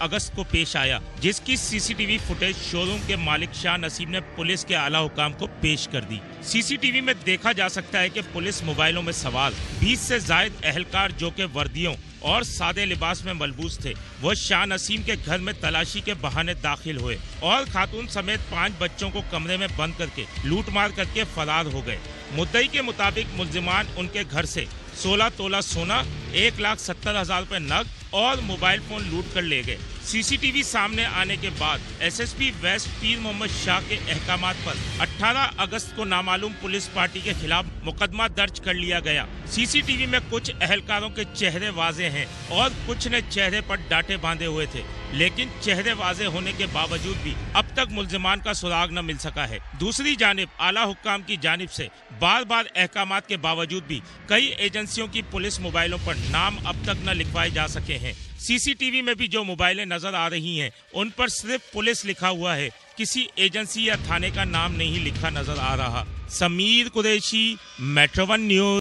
अगस्त को पेश आया, जिसकी सीसीटीवी फुटेज शोरूम के मालिक शाह नसीम ने पुलिस के आला हुकाम को पेश कर दी। सीसीटीवी में देखा जा सकता है कि पुलिस मोबाइलों में सवाल 20 से जायद अहलकार जो के वर्दियों और सादे लिबास में मलबूस थे वो शाह नसीम के घर में तलाशी के बहाने दाखिल हुए और खातून समेत पाँच बच्चों को कमरे में बंद करके लूट मार करके फरार हो गए। मुद्दई के मुताबिक मुलजिमान उनके घर से 16 तोला सोना, एक लाख सत्तर हज़ार रूपए नग और मोबाइल फ़ोन लूट कर ले गए। सीसीटीवी सामने आने के बाद एसएसपी वेस्ट पीर मोहम्मद शाह के अहकाम पर 18 अगस्त को नामालूम पुलिस पार्टी के खिलाफ मुकदमा दर्ज कर लिया गया। सीसीटीवी में कुछ अहलकारों के चेहरे वाजे हैं और कुछ ने चेहरे पर डाटे बांधे हुए थे, लेकिन चेहरे वाजे होने के बावजूद भी अब तक मुलजमान का सुराग न मिल सका है। दूसरी जानब, आला हुक्काम की जानब से बार बार अहकाम के बावजूद भी कई एजेंसियों की पुलिस मोबाइलों पर नाम अब तक न लिखवाए जा सके हैं। सीसीटीवी में भी जो मोबाइलें नज़र आ रही हैं। उन पर सिर्फ़ पुलिस लिखा हुआ है। किसी एजेंसी या थाने का नाम नहीं लिखा नज़र आ रहा। Sameer Qureshi Metro One news.